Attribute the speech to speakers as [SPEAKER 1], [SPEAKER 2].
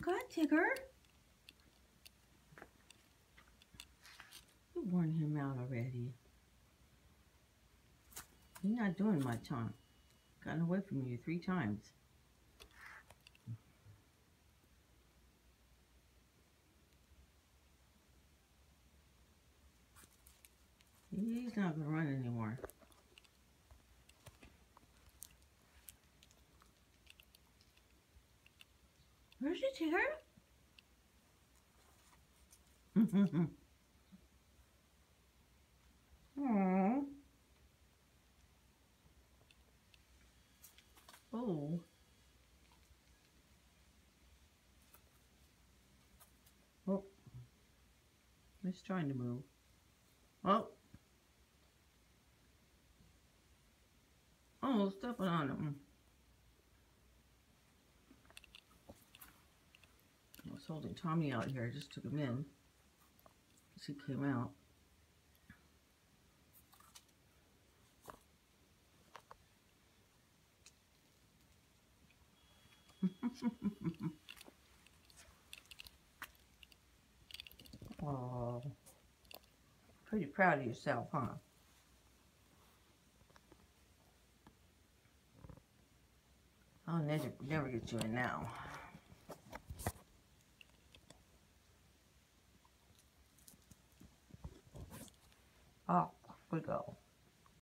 [SPEAKER 1] God, Tigger. You've worn him out already. You're not doing much, huh? Gotten away from you three times. He's not gonna run anymore. Where's your chair? Aww. Oh. Oh. He's trying to move. Oh. Oh, stepping on him. I was holding Tommy out here. I just took him in. As he came out. oh. Pretty proud of yourself, huh? I'll never, never get you in now. Off we go.